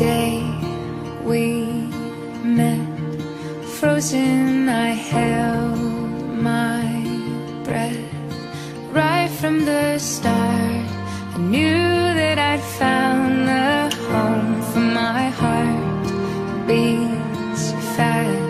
day we met, frozen, I held my breath. Right from the start, I knew that I'd found the home for my heart beats fast.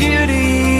beauty